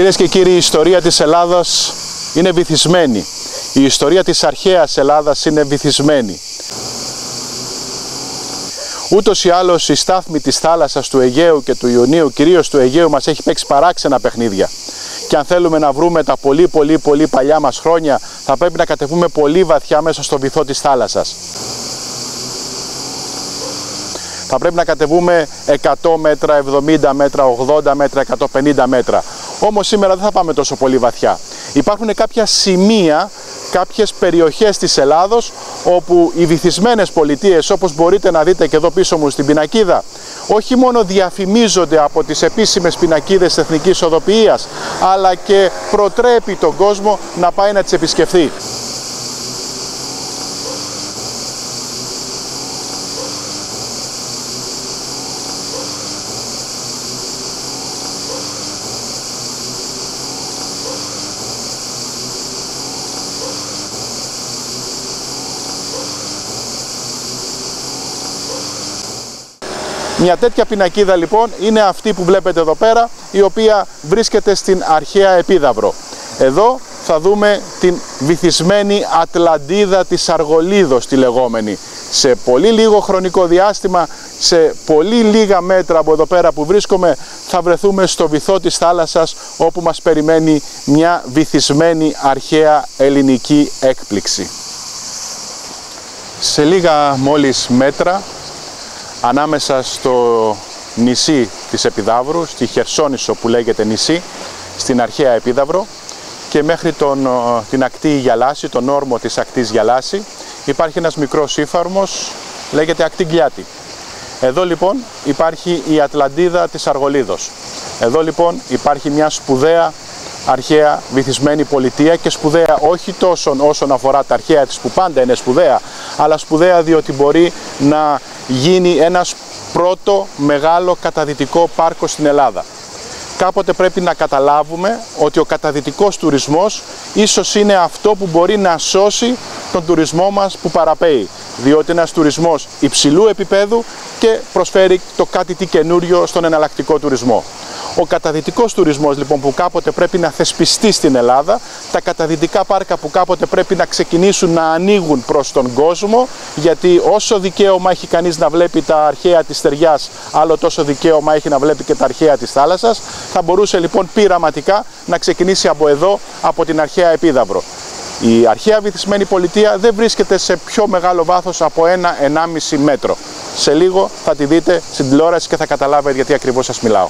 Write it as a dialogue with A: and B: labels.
A: Κυρίες και κύριοι, η ιστορία της Ελλάδας είναι βυθισμένη. Η ιστορία της αρχαίας Ελλάδας είναι βυθισμένη. Ούτως ή άλλως η στάθμη της θάλασσας του Αιγαίου και του Ιωνίου, κυρίως του Αιγαίου, μας έχει παίξει παράξενα παιχνίδια. Και αν θέλουμε να βρούμε τα πολύ πολύ πολύ παλιά μας χρόνια, θα πρέπει να κατεβούμε πολύ βαθιά μέσα στο βυθό της θάλασσας. Θα πρέπει να κατεβούμε 100 μέτρα, 70 μέτρα, 80 μέτρα, 150 μέτρα. Όμως σήμερα δεν θα πάμε τόσο πολύ βαθιά. Υπάρχουν κάποια σημεία, κάποιες περιοχές της Ελλάδος όπου οι βυθισμένες πολιτείες όπως μπορείτε να δείτε και εδώ πίσω μου στην πινακίδα όχι μόνο διαφημίζονται από τις επίσημες πινακίδες εθνικής οδοποιίας αλλά και προτρέπει τον κόσμο να πάει να τις επισκεφθεί. Μια τέτοια πινακίδα λοιπόν είναι αυτή που βλέπετε εδώ πέρα, η οποία βρίσκεται στην αρχαία Επίδαυρο. Εδώ θα δούμε την βυθισμένη Ατλαντίδα της Αργολίδος τη λεγόμενη. Σε πολύ λίγο χρονικό διάστημα, σε πολύ λίγα μέτρα από εδώ πέρα που βρίσκομαι, θα βρεθούμε στο βυθό της θάλασσας όπου μας περιμένει μια βυθισμένη αρχαία ελληνική έκπληξη. Σε λίγα μόλις μέτρα ανάμεσα στο νησί της Επιδαύρου, στη Χερσόνησο που λέγεται νησί, στην αρχαία Επίδαυρο και μέχρι τον, την ακτή Γιαλάση, τον όρμο της ακτής Γιαλάση, υπάρχει ένας μικρός ύφαρμος, λέγεται ακτή Γκλιάτη. Εδώ λοιπόν υπάρχει η Ατλαντίδα της Αργολίδος. Εδώ λοιπόν υπάρχει μια σπουδαία αρχαία βυθισμένη πολιτεία και σπουδαία όχι τόσο όσον αφορά τα αρχαία της που πάντα είναι σπουδαία, αλλά σπουδαία διότι μπορεί να γίνει ένας πρώτο μεγάλο καταδυτικό πάρκο στην Ελλάδα. Κάποτε πρέπει να καταλάβουμε ότι ο καταδυτικός τουρισμός ίσως είναι αυτό που μπορεί να σώσει τον τουρισμό μας που παραπέει. Διότι ένας τουρισμός υψηλού επίπεδου και προσφέρει το κάτι τι καινούριο στον εναλλακτικό τουρισμό. Ο καταδυτικός τουρισμός λοιπόν που κάποτε πρέπει να θεσπιστεί στην Ελλάδα, τα καταδυτικά πάρκα που κάποτε πρέπει να ξεκινήσουν να ανοίγουν προς τον κόσμο, γιατί όσο δικαίωμα έχει κανείς να βλέπει τα αρχαία της στεριάς, άλλο τόσο δικαίωμα έχει να βλέπει και τα αρχαία της θάλασσας, θα μπορούσε λοιπόν πειραματικά να ξεκινήσει από εδώ, από την αρχαία Επίδαυρο. Η αρχαία βυθισμένη πολιτεία δεν βρίσκεται σε πιο μεγάλο βάθος από ένα-ενάμιση μέτρο. Σε λίγο θα τη δείτε στην τηλεόραση και θα καταλάβετε γιατί ακριβώς σας μιλάω.